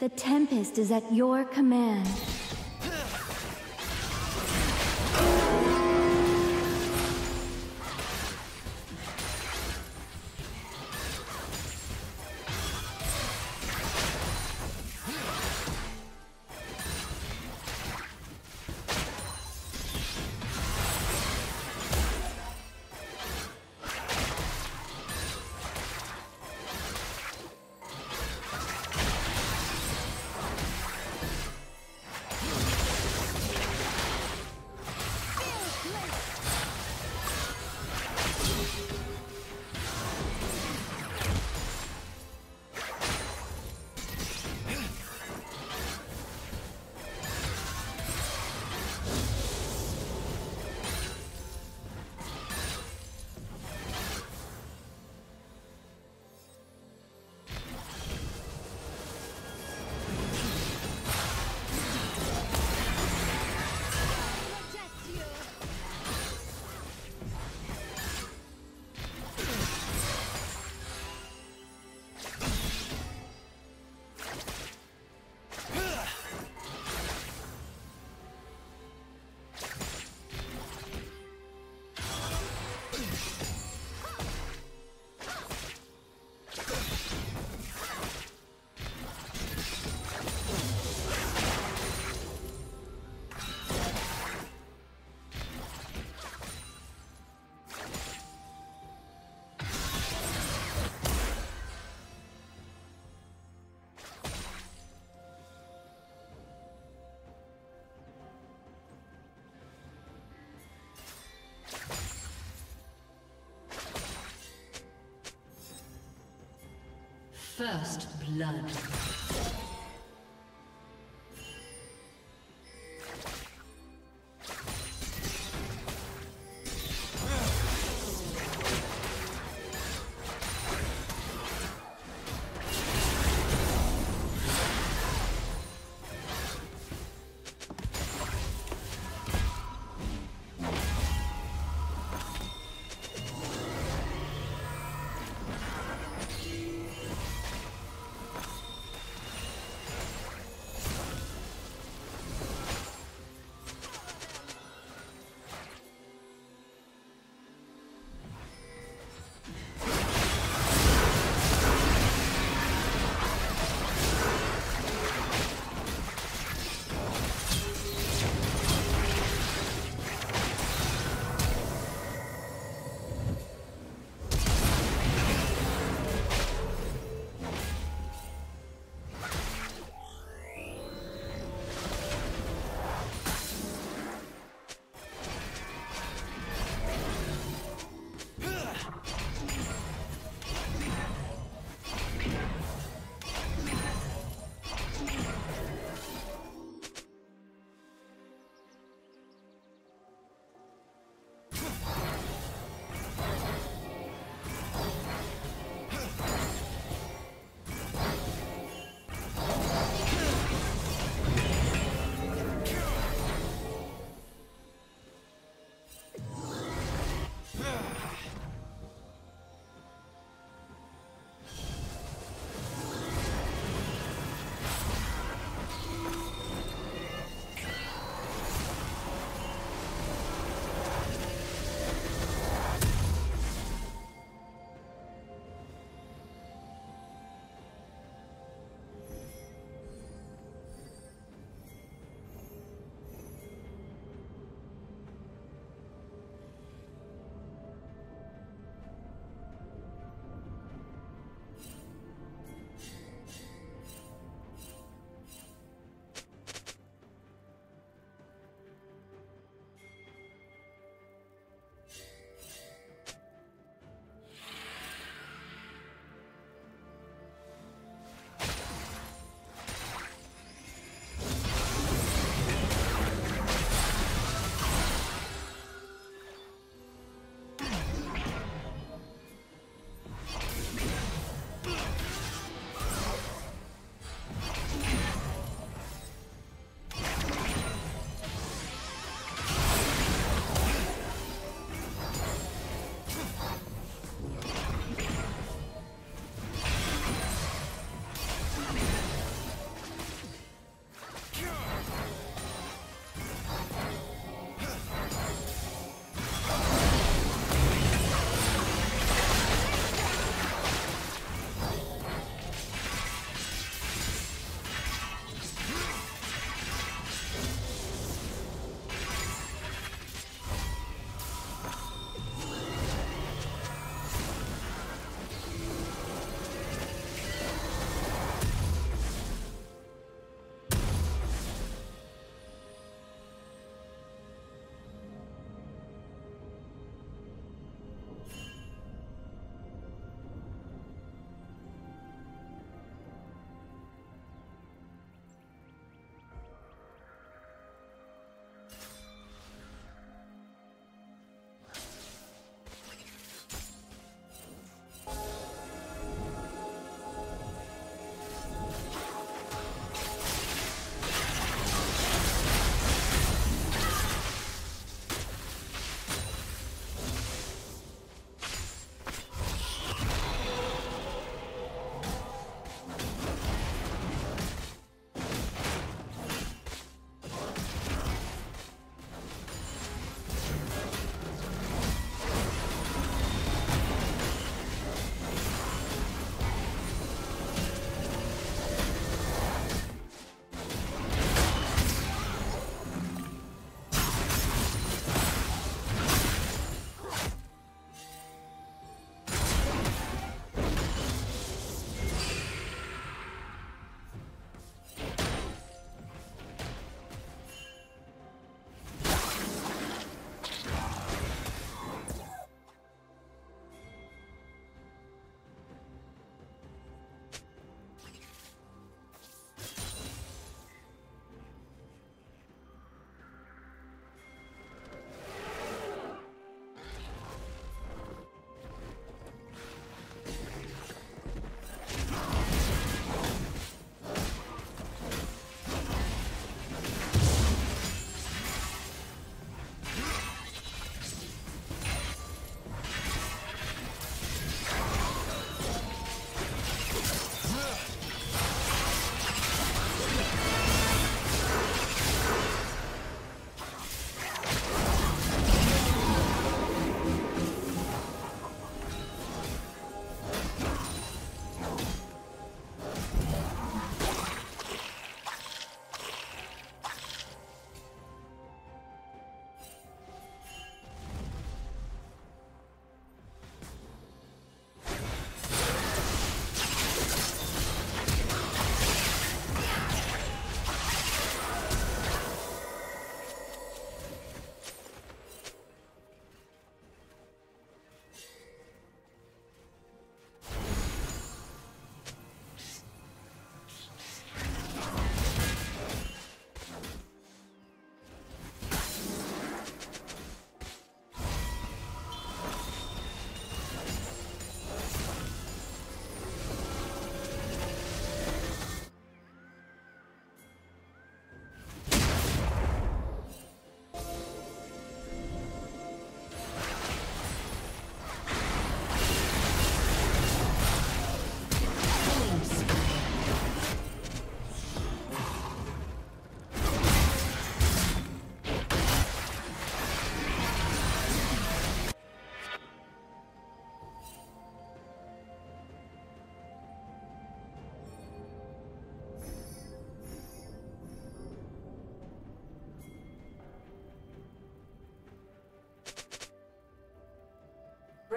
The Tempest is at your command. First blood.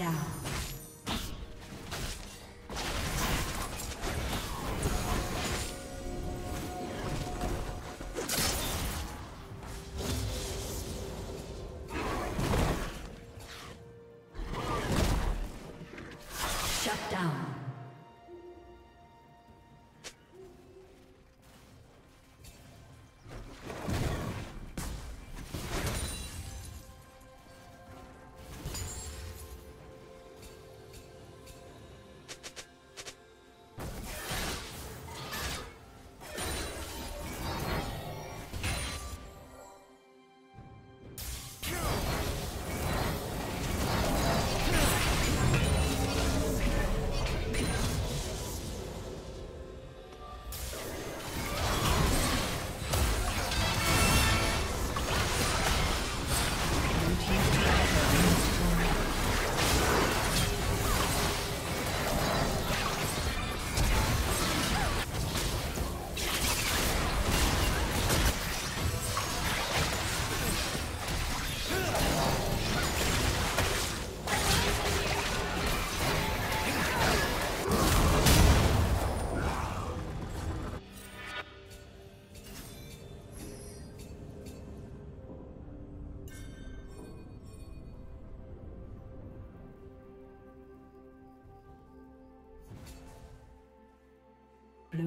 down.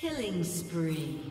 Killing spree.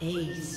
Aced.